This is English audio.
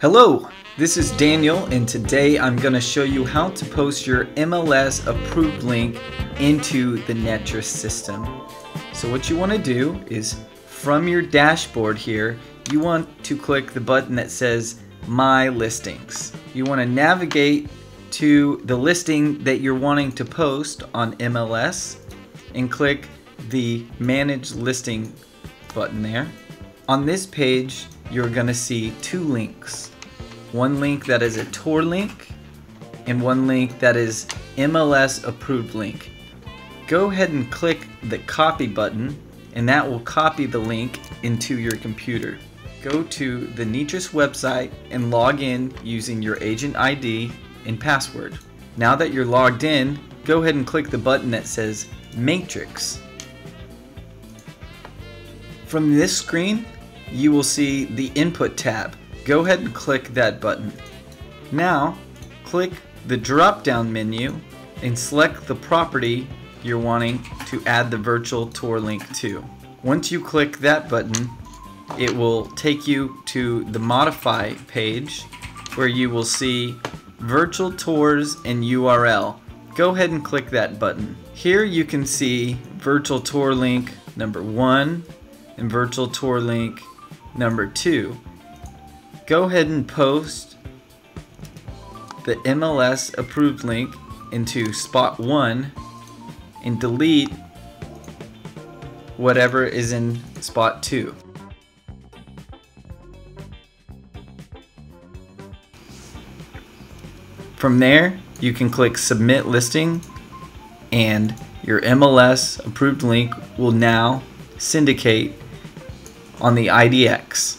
Hello, this is Daniel and today I'm going to show you how to post your MLS approved link into the NTREIS system. So what you want to do is from your dashboard here, you want to click the button that says My Listings. You want to navigate to the listing that you're wanting to post on MLS and click the Manage Listing button there. On this page, you're going to see two links. One link that is a tour link and one link that is MLS approved link. Go ahead and click the copy button and that will copy the link into your computer. Go to the NTREIS website and log in using your agent ID and password. Now that you're logged in, go ahead and click the button that says Matrix. From this screen, you will see the Input tab. Go ahead and click that button. Now, click the drop-down menu and select the property you're wanting to add the virtual tour link to. Once you click that button, it will take you to the modify page where you will see virtual tours and URL. Go ahead and click that button. Here you can see virtual tour link number one and virtual tour link number two. Go ahead and post the MLS approved link into spot one and delete whatever is in spot two. From there, you can click submit listing and your MLS approved link will now syndicate on the IDX.